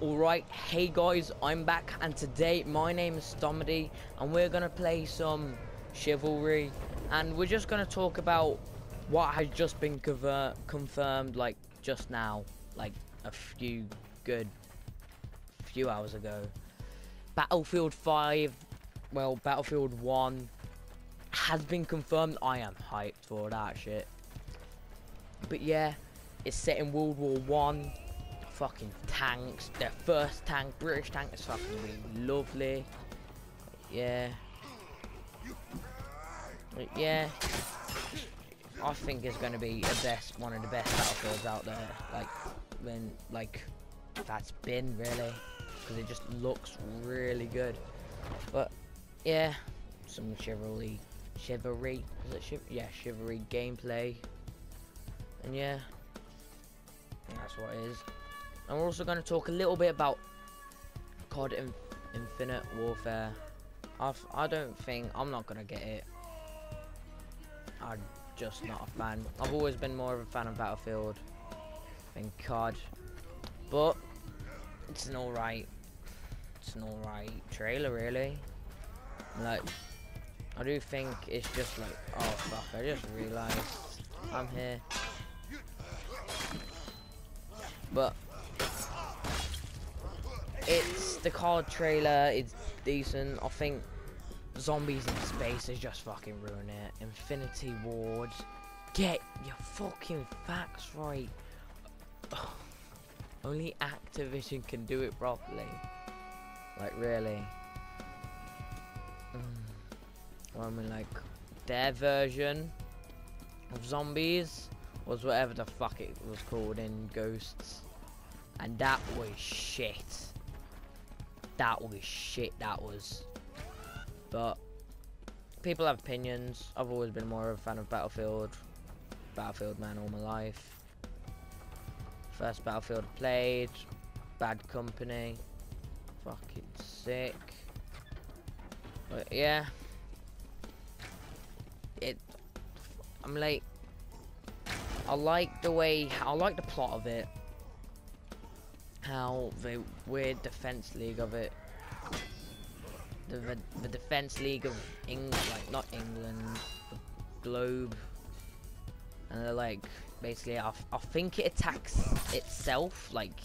Alright, hey guys, I'm back and today my name is Stomedy and we're gonna play some Chivalry and we're just gonna talk about what has just been confirmed like just now, like a few good few hours ago. Battlefield 5, well Battlefield 1 has been confirmed. I am hyped for that shit. But yeah, it's set in World War 1 fucking tanks. Their first tank, British tank, is fucking really lovely. Yeah. Yeah. I think it's going to be the best, one of the best battlefields out there. Like, when, like, that's been really. Because it just looks really good. But, yeah. Some chivalry. Chivalry. Is it chiv Yeah, chivalry gameplay. And yeah. That's what it is. And we're also going to talk a little bit about COD In Infinite Warfare. I've, I don't think, I'm not going to get it. I'm just not a fan. I've always been more of a fan of Battlefield than COD. But, it's an alright, it's an alright trailer really. Like, I do think it's just like, oh fuck, I just realised I'm here. But it's the card trailer. It's decent. I think zombies in space is just fucking ruining it. Infinity Ward. Get your fucking facts right. Only Activision can do it properly. Like really. Mm. Well, I mean, like their version of zombies was whatever the fuck it was called in Ghosts, and that was shit that was shit, that was. But, people have opinions. I've always been more of a fan of Battlefield. Battlefield man all my life. First Battlefield played. Bad Company. Fucking sick. But yeah. It. I'm like. I like the way. I like the plot of it how the weird defense league of it the, the, the defense league of England like not England the globe. And they're like basically I, I think it attacks itself like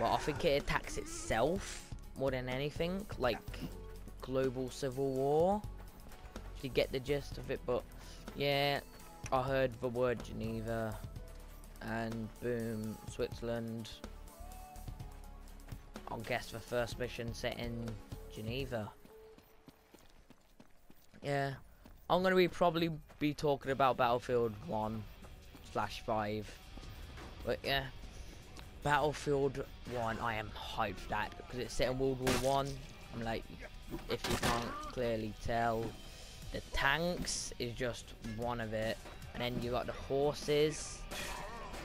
well I think it attacks itself more than anything like global civil war. You get the gist of it but yeah I heard the word Geneva and boom, Switzerland. I'll guess the first mission set in Geneva. Yeah, I'm gonna be probably be talking about Battlefield 1 slash 5. But yeah, Battlefield 1, I am hyped for that because it's set in World War 1. I'm like, if you can't clearly tell, the tanks is just one of it. And then you got the horses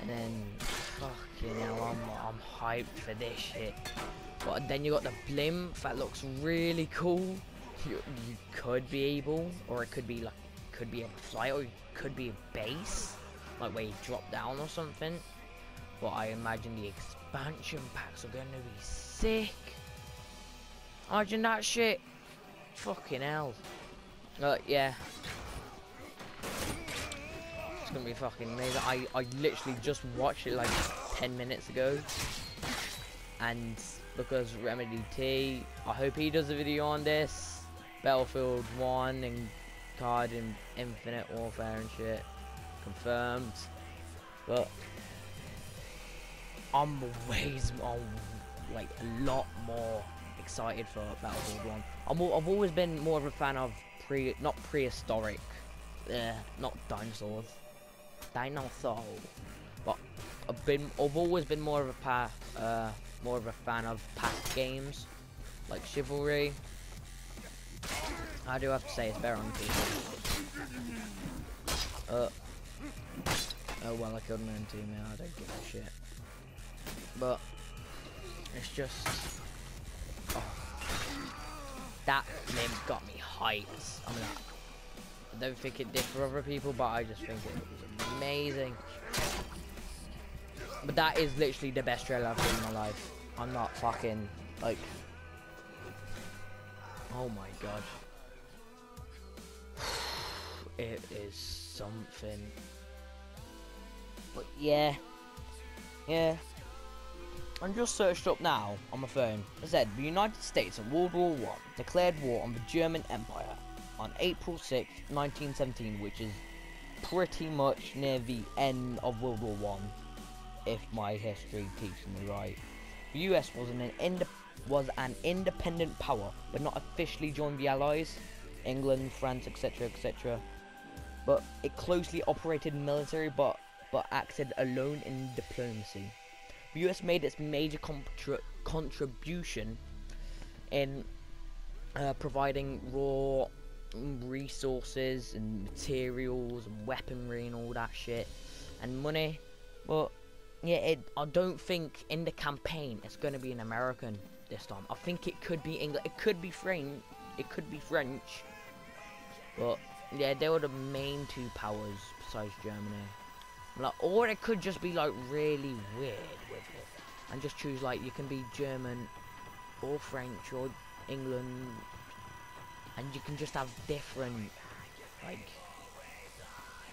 and then, fucking hell, I'm, I'm hyped for this shit. But then you got the blimp that looks really cool. You, you could be able, or it could be like, could be a flight, or it could be a base, like where you drop down or something. But I imagine the expansion packs are gonna be sick. Imagine that shit. Fucking hell. Uh, yeah gonna be fucking amazing. I, I literally just watched it like 10 minutes ago. And because Remedy T, I hope he does a video on this. Battlefield 1 and COD and Infinite Warfare and shit. Confirmed. But I'm ways more, like a lot more excited for Battlefield 1. I'm, I've always been more of a fan of pre, not prehistoric, uh, not dinosaurs dinosaur. But I've been, I've always been more of a path, uh, more of a fan of past games, like Chivalry. I do have to say it's better on PC. Uh, oh well, I my own teammate. I don't give a shit. But it's just, oh, that name got me hyped. I mean, I don't think it did for other people, but I just think it was amazing. But that is literally the best trailer I've seen in my life. I'm not fucking like. Oh my god. It is something. But yeah. Yeah. I'm just searched up now on my phone. It said the United States in World War One declared war on the German Empire on April 6, 1917, which is pretty much near the end of World War One, if my history teaches me right. The US was an ind was an independent power, but not officially joined the Allies, England, France, etc., etc. But it closely operated military, but but acted alone in diplomacy. The US made its major contra contribution in uh, providing raw resources and materials and weaponry and all that shit and money. But yeah, it, I don't think in the campaign it's going to be an American this time. I think it could be English. It could be French. It could be French. But yeah, they were the main two powers besides Germany. Like, or it could just be like really weird with it, and just choose like you can be German, or French, or England, and you can just have different, like,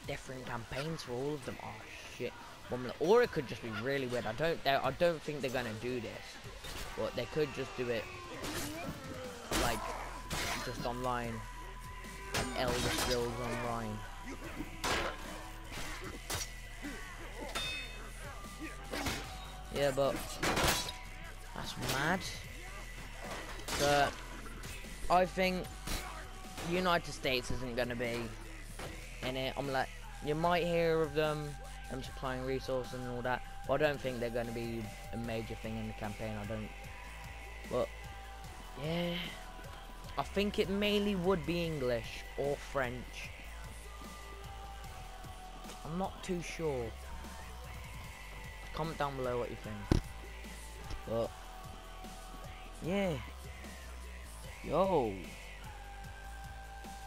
different campaigns for all of them. Oh shit! Or it could just be really weird. I don't, I don't think they're gonna do this, but they could just do it like just online, like Elder Scrolls Online. Yeah, but that's mad. But I think United States isn't going to be in it. I'm like, you might hear of them, them supplying resources and all that. But I don't think they're going to be a major thing in the campaign. I don't. But yeah, I think it mainly would be English or French. I'm not too sure. Comment down below what you think. But yeah, yo,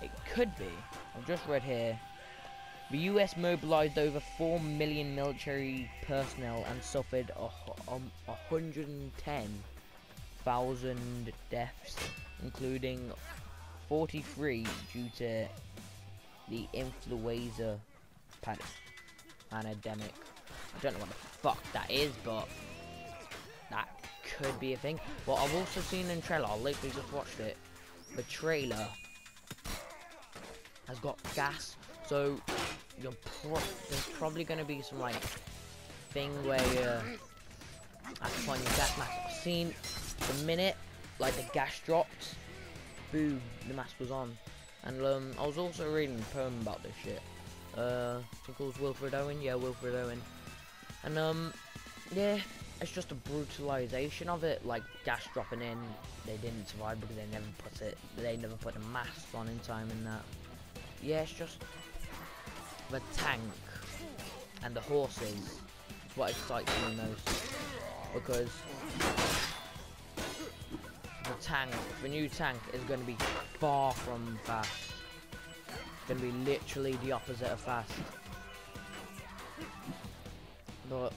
it could be. I've just read here. The US mobilized over 4 million military personnel and suffered um, 110,000 deaths, including 43 due to the influenza pandemic. I don't know what the fuck that is, but that could be a thing. But I've also seen in trailer, I literally just watched it. The trailer has got gas, so you're pro there's probably going to be some like thing where you have to find your gas mask. I've seen the minute like the gas dropped, boom, the mask was on. And um, I was also reading a poem about this shit. Uh, I think it was Wilfred Owen. Yeah, Wilfred Owen. And um, yeah, it's just a brutalization of it. Like gas dropping in, they didn't survive because they never put it. They never put the masks on in time and that. Yeah, it's just the tank and the horses is what excites me most because the tank, the new tank is going to be far from fast. It's going to be literally the opposite of fast. But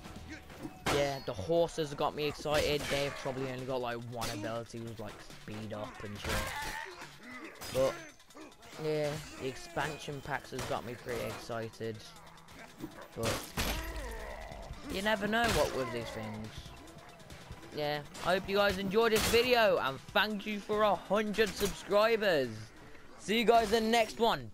yeah, the horses got me excited. They've probably only got like one ability, was like speed up and shit. But yeah, the expansion packs has got me pretty excited. But you never know what with these things. Yeah, I hope you guys enjoyed this video and thank you for a hundred subscribers. See you guys in the next one.